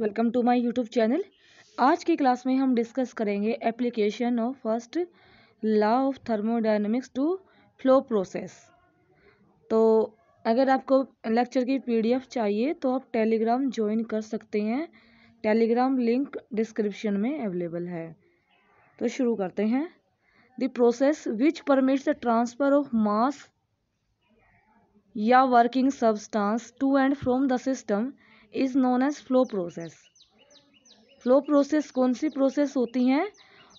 Welcome to my YouTube channel आज की class में हम डिस्कस करेंगे application of first law of thermodynamics to flow process तो अगर आपको लेक्चर की पीडीएफ चाहिए तो आप टेलीग्राम ज्वाइन कर सकते हैं। टेलीग्राम लिंक डिस्क्रिप्शन में अवेलेबल है। तो शुरू करते हैं। The process which permits the transfer of mass या working substance to and from the system is known as flow process flow process कौन सी प्रोसेस होती हैं?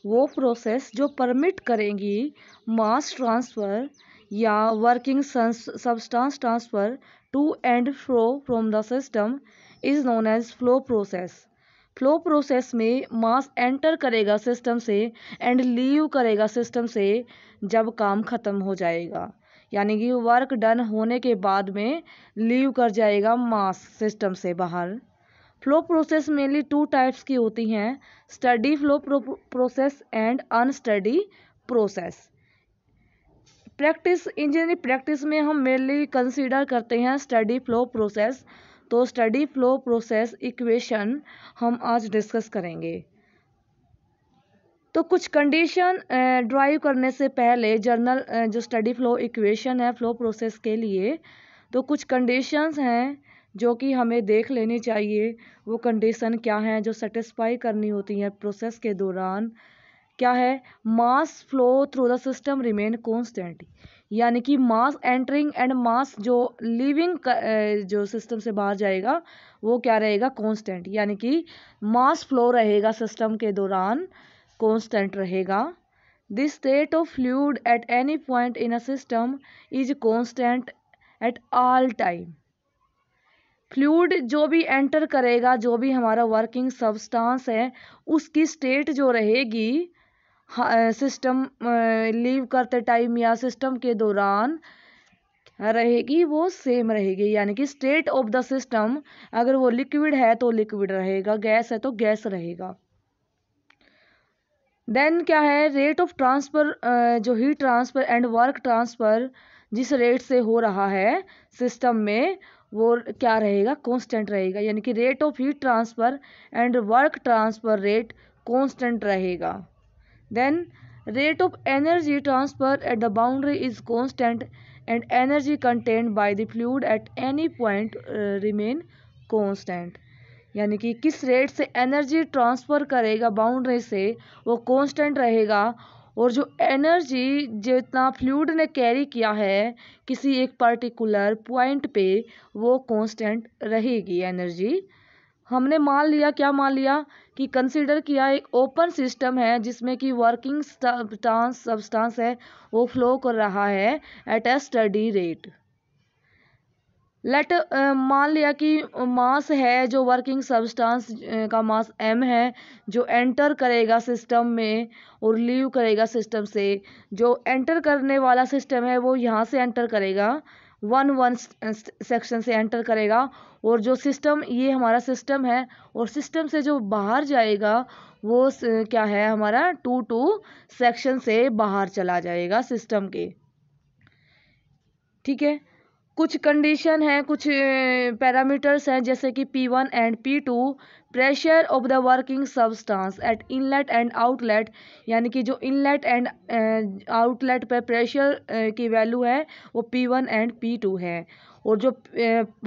वो प्रोसेस जो परमिट करेंगी मास ट्रांसफ़र या working substance transfer to and fro from the system is known as flow process flow process में mass enter करेगा सिस्टम से एंड लीव करेगा सिस्टम से जब काम ख़त्म हो जाएगा। यानी कि वर्क डन होने के बाद में लीव कर जाएगा मास सिस्टम से बाहर। Flow process mainly two types की होती हैं steady flow process and unsteady process practice engineering practice में हम मेनली कंसीडर करते हैं स्टडी फ्लो प्रोसेस तो स्टडी फ्लो प्रोसेस इक्वेशन हम आज डिस्कस करेंगे। तो कुछ कंडीशन ड्राइव करने से पहले जर्नल जो स्टडी फ्लो इक्वेशन है फ्लो प्रोसेस के लिए तो कुछ कंडीशंस हैं जो कि हमें देख लेनी चाहिए। वो कंडीशन क्या हैं जो सेटिस्फाई करनी होती हैं प्रोसेस के दौरान? क्या है? Mass flow through the system remain constant यानी कि मास एंटरिंग एंड मास जो लिविंग जो सिस्टम से बाहर जाएगा, वो क्या रहेगा? कॉन्स्टेंट यानी कि मास फ्लो रहेगा सिस्टम के दौरान। Constant रहेगा। The state of fluid at any point in a system is constant at all time fluid जो भी एंटर करेगा, जो भी हमारा वर्किंग सब्सटेंस है, उसकी स्टेट जो रहेगी सिस्टम लीव करते टाइम या सिस्टम के दौरान रहेगी, वो सेम रहेगी। यानी कि स्टेट ऑफ़ द सिस्टम अगर वो लिक्विड है तो लिक्विड रहेगा गैस है तो गैस रहेगा। देन क्या है? रेट ऑफ़ ट्रांसफ़र जो heat transfer and work transfer जिस रेट से हो रहा है सिस्टम में, वो क्या रहेगा? कांस्टेंट रहेगा। यानी कि rate of heat transfer and work transfer rate constant रहेगा। Then rate of energy transfer at the boundary is constant and energy content by the fluid at any point remain constant यानी कि किस rate से energy transfer करेगा boundary से, वो constant रहेगा। और जो एनर्जी जितना फ्लूड ने कैरी किया है, किसी एक पर्टिकुलर पॉइंट पे, वो कांस्टेंट रहेगी एनर्जी हमने मान लिया, क्या मान लिया? कि कंसीडर किया एक ओपन सिस्टम है, जिसमें कि वर्किंग सब्सटेंस है, वो फ्लो कर रहा है at a steady rate let मान लिया कि मास है जो वर्किंग सब्सटेंस का मास एम है, जो एंटर करेगा सिस्टम में और लीव करेगा सिस्टम से, जो एंटर करने वाला सिस्टम है वो यहाँ से एंटर करेगा वन वन सेक्शन से एंटर करेगा और जो सिस्टम ये हमारा सिस्टम है और सिस्टम से जो बाहर जाएगा, वो क्या है हमारा टू टू सेक्शन से बाहर चला जाएगा सिस्टम के। ठीक है? कुछ कंडीशन है, कुछ पैरामीटर्स हैं, जैसे कि P one and P two pressure of the working substance at inlet and outlet यानी कि जो इनलेट एंड आउटलेट पर प्रेशर की वैल्यू है, वो P one and P two है। और जो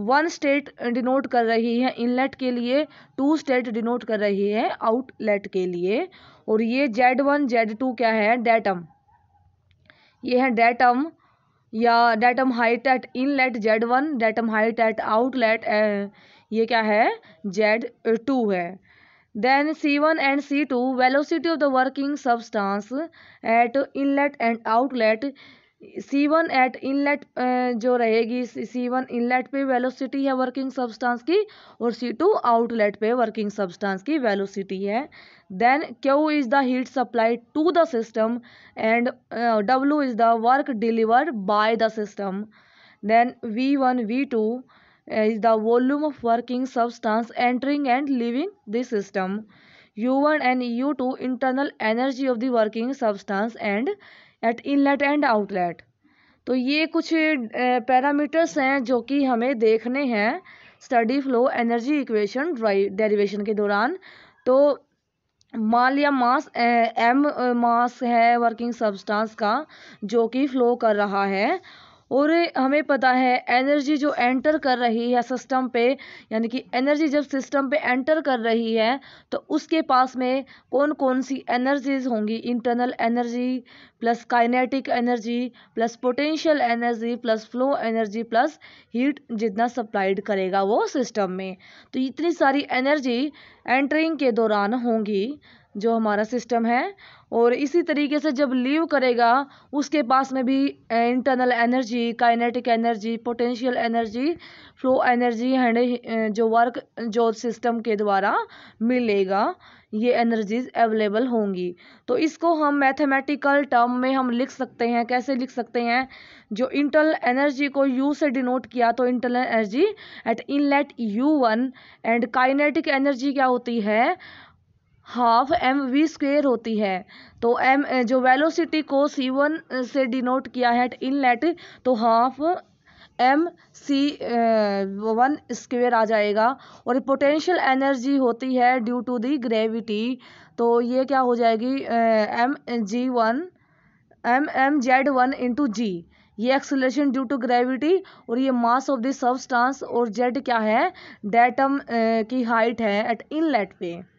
वन स्टेट डिनोट कर रही है इनलेट के लिए टू स्टेट डिनोट कर रही है आउटलेट के लिए। और ये जेड वन जेड टू क्या है? डेटम ये है डेटम या datum height at inlet Z one datum height at outlet ये क्या है? जेड टू है। Then C one and C two velocity of the working substance at inlet and outlet C one at inlet जो रहेगी सी one inlet पे velocity है working substance की और सी टू आउटलेट पे वर्किंग सब्सटेंस की वेलोसिटी है। Then Q is the heat supply to the system and W is the work delivered by the system then V one V two is the volume of working substance entering and leaving the system U one and U two internal energy of the working substance and at inlet and outlet तो ये कुछ parameters हैं जो कि हमें देखने हैं steady flow energy equation derivation के दौरान। तो माल या मास एम मास है वर्किंग सब्सटेंस का जो कि फ्लो कर रहा है। और हमें पता है एनर्जी जो एंटर कर रही है सिस्टम पे, यानी कि एनर्जी जब सिस्टम पे एंटर कर रही है तो उसके पास में कौन कौन सी एनर्जीज होंगी? Internal energy plus kinetic energy plus potential energy plus flow energy plus heat जितना सप्लाइड करेगा वो सिस्टम में। तो इतनी सारी एनर्जी एंटरिंग के दौरान होंगी। जो हमारा सिस्टम है और इसी तरीके से जब लीव करेगा, उसके पास में भी internal energy kinetic energy potential energy flow energy and जो वर्क जो सिस्टम के द्वारा मिलेगा, ये एनर्जीज अवेलेबल होंगी। तो इसको हम मैथमेटिकल टर्म में हम लिख सकते हैं। कैसे लिख सकते हैं? जो इंटरनल एनर्जी को यू से डिनोट किया तो internal energy at inlet U one and kinetic energy क्या होती है? हाफ़ एम वी स्क्वेयर होती है। तो एम जो वेलोसिटी को सी वन से डिनोट किया है इनलेट तो half M C one square आ जाएगा। और पोटेंशियल एनर्जी होती है ड्यू टू दी ग्रेविटी तो ये क्या हो जाएगी M G one M M Z one into G ये एक्सलेशन ड्यू टू ग्रेविटी और ये मास ऑफ़ द सबस्टांस और जेड क्या है? डेटम की हाइट है एट इनलेट पे।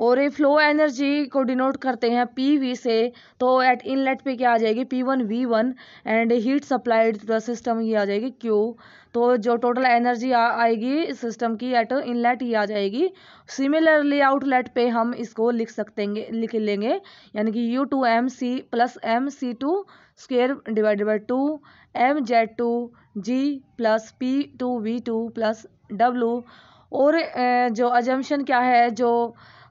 और ये फ्लो एनर्जी को डिनोट करते हैं पी वी से तो एट इनलेट पे क्या आ जाएगी? P one V one and heat supplied the system ये आ जाएगी क्यू तो जो टोटल एनर्जी आ, आएगी सिस्टम की एट इनलेट ये आ जाएगी। सिमिलरली आउटलेट पे हम इसको लिख सकते लिख लेंगे। यानी कि U two M C plus M C two square divided by two M Z two G plus P two V two plus W और जो अजम्पन क्या है जो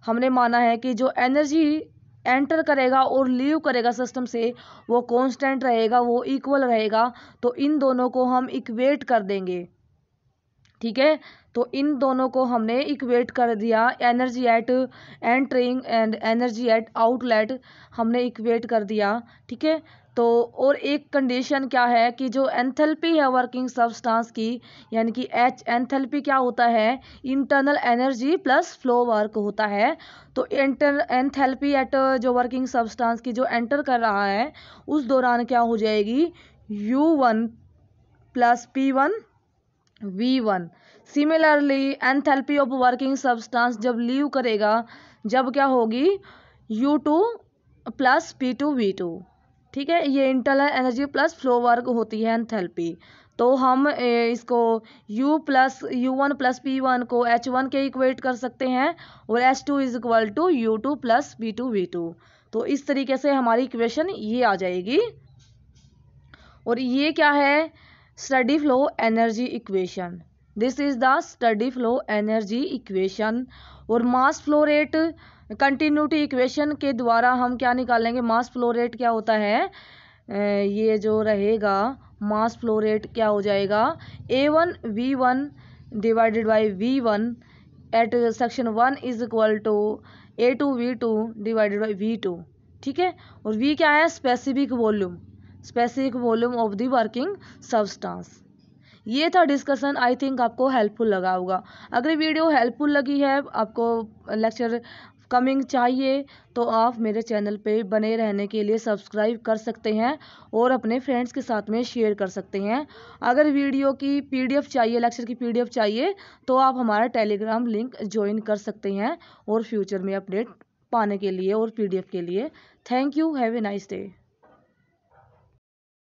हमने माना है कि जो एनर्जी एंटर करेगा और लीव करेगा सिस्टम से, वो कांस्टेंट रहेगा, वो इक्वल रहेगा तो इन दोनों को हम इक्वेट कर देंगे। ठीक है? तो इन दोनों को हमने इक्वेट कर दिया energy at entering and energy at outlet हमने इक्वेट कर दिया। ठीक है? तो और एक कंडीशन क्या है कि जो एंथैल्पी है वर्किंग सब्सटेंस की, यानी कि एच एंथैल्पी क्या होता है? Internal energy plus flow work होता है। तो इंटर एंथैल्पी एट जो वर्किंग सब्सटेंस की जो एंटर कर रहा है, उस दौरान क्या हो जाएगी? U one plus P one V one similarly enthalpy of working substance जब लीव करेगा, जब क्या होगी? U two plus P two V two ठीक है? ये internal energy plus flow work होती है एंथैल्पी तो हम इसको U plus U one plus P one को एच वन के इक्वेट कर सकते हैं और H two is equal to U two plus B two V two तो इस तरीके से हमारी इक्वेशन ये आ जाएगी। और ये क्या है? Steady flow energy equation this is the steady flow energy equation और mass flow rate continuity equation के द्वारा हम क्या निकालेंगे? मास फ्लो रेट क्या होता है? ये जो रहेगा, मास फ्लो रेट क्या हो जाएगा? A one V one divided by V one at section one is equal to A two V two divided by V two ठीक है? और वी क्या है? Specific volume specific volume of the working substance ये था discussion I think आपको helpful लगा होगा। अगर वीडियो हेल्पफुल लगी है, आपको लेक्चर कमिंग चाहिए तो आप मेरे चैनल पे बने रहने के लिए सब्सक्राइब कर सकते हैं और अपने फ्रेंड्स के साथ में शेयर कर सकते हैं। अगर वीडियो की पीडीएफ चाहिए, लेक्चर की पीडीएफ चाहिए तो आप हमारा टेलीग्राम लिंक ज्वाइन कर सकते हैं और फ्यूचर में अपडेट पाने के लिए और पीडीएफ के लिए। Thank you, have a nice day.